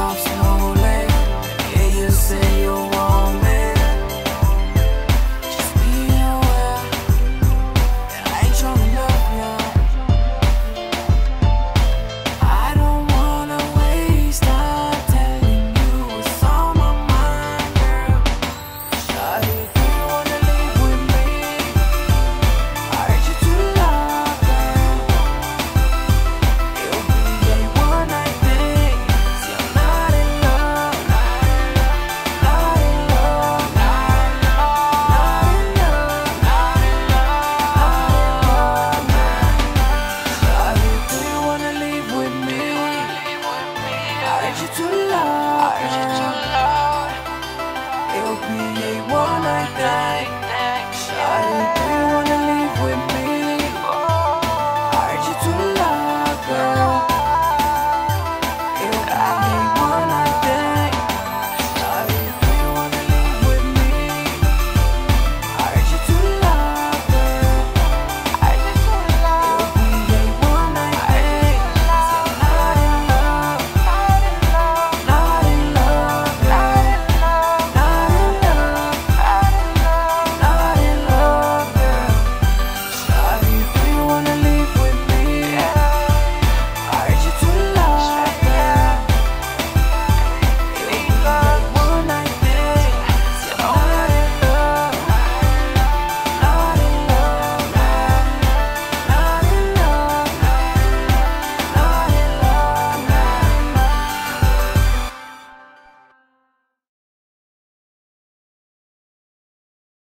off urge you too love.